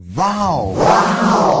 Wow! Wow!